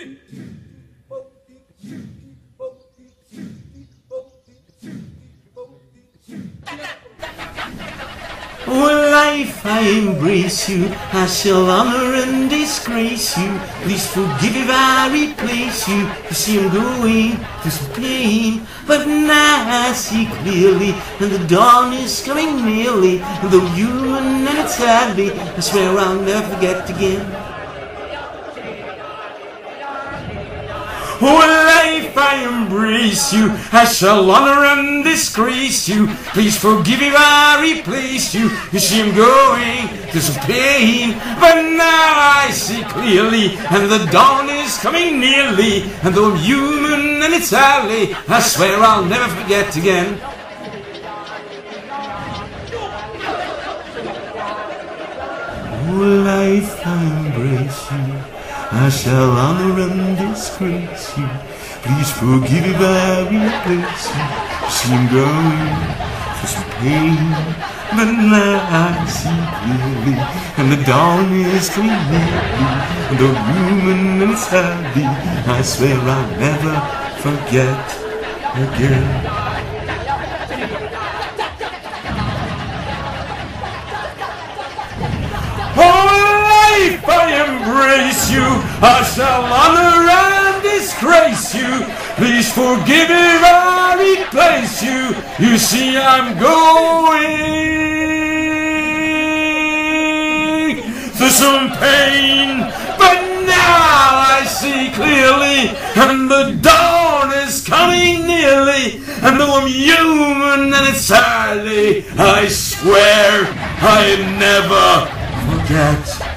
When life I embrace you, I shall honor and disgrace you. Please forgive if I replace you. You see I'm going through some pain, but now I see clearly, and the dawn is coming nearly. Though human and it's sadly, I swear I'll never forget again. Oh, life, I embrace you. I shall honor and disgrace you. Please forgive if I replace you. You see, I'm going through some pain, but now I see clearly, and the dawn is coming nearly. And though I'm human and it's early, I swear I'll never forget again. Oh, life, I embrace you. I shall honor and disgrace. Please forgive if I replace you. See I'm going for some pain, but now I see clearly, and the dawn is coming nearly. And though human and sadly, I swear I'll never forget again. I embrace you. I shall honor and disgrace you. Please forgive if I replace you. You see, I'm going through some pain, but now I see clearly, and the dawn is coming nearly. And though I'm human and it's early, I swear I never forget.